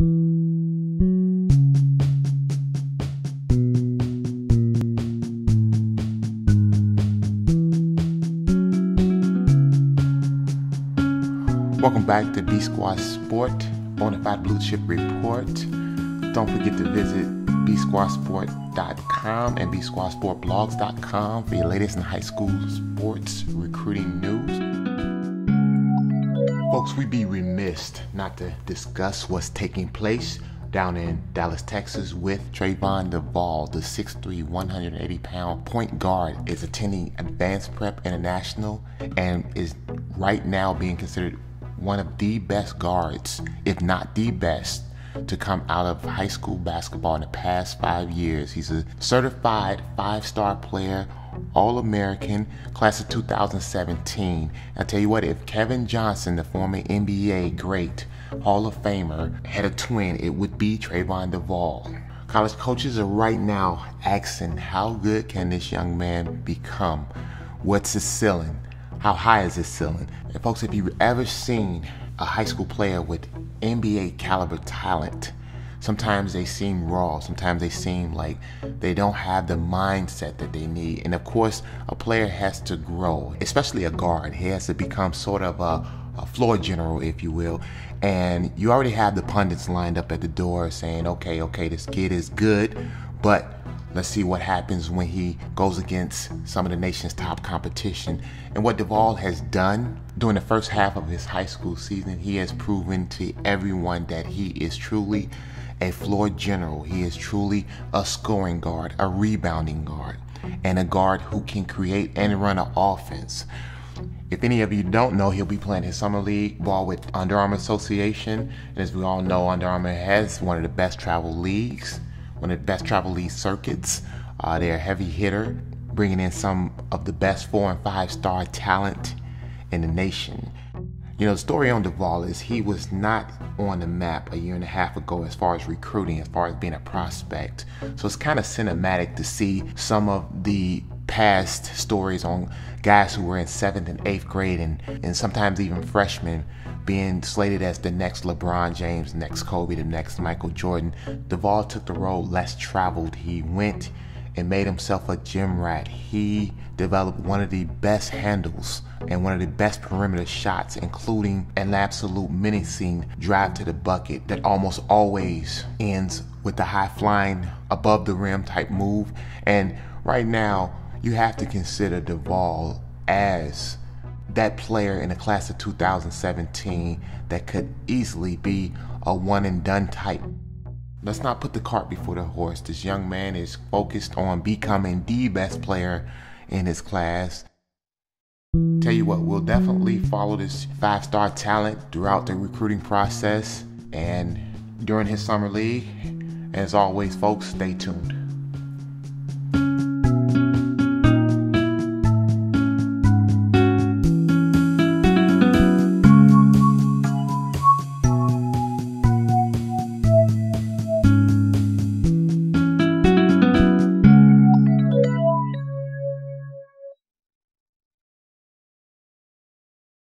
Welcome back to B Squad Sport, Bonafide Blue Chip Report. Don't forget to visit besquadsport.com and besquadsportblogs.com for your latest in high school sports recruiting news. Folks, we'd be remiss not to discuss what's taking place down in Dallas, Texas with Trevon Duval, the 6'3, 180 pound point guard, is attending Advanced Prep International and is right now being considered one of the best guards, if not the best, to come out of high school basketball in the past five years. He's a certified five star player, All American, class of 2017. I tell you what, if Kevin Johnson, the former NBA great, Hall of Famer, had a twin, it would be Trevon Duval. College coaches are right now asking how good can this young man become? What's his ceiling? How high is his ceiling? And folks, if you've ever seen a high school player with NBA caliber talent, sometimes they seem raw. Sometimes they seem like they don't have the mindset that they need. And of course, a player has to grow, especially a guard. He has to become sort of a, a floor general, if you will. And you already have the pundits lined up at the door saying, okay, okay, this kid is good, but Let's see what happens when he goes against some of the nation's top competition. And what Duval has done during the first half of his high school season, he has proven to everyone that he is truly a floor general. He is truly a scoring guard, a rebounding guard, and a guard who can create and run an offense. If any of you don't know, he'll be playing his summer league ball with Under Armour Association. And as we all know, Under Armour has one of the best travel leagues one of the best travel league circuits. Uh, they're a heavy hitter, bringing in some of the best four and five star talent in the nation. You know, the story on Duval is he was not on the map a year and a half ago as far as recruiting, as far as being a prospect. So it's kind of cinematic to see some of the past stories on guys who were in seventh and eighth grade and, and sometimes even freshmen being slated as the next LeBron James, next Kobe, the next Michael Jordan. Duval took the road less traveled. He went and made himself a gym rat. He developed one of the best handles and one of the best perimeter shots, including an absolute menacing drive to the bucket that almost always ends with the high flying above the rim type move. And right now, you have to consider Duval as that player in the class of 2017 that could easily be a one and done type. Let's not put the cart before the horse. This young man is focused on becoming the best player in his class. Tell you what, we'll definitely follow this five star talent throughout the recruiting process and during his summer league. As always, folks, stay tuned.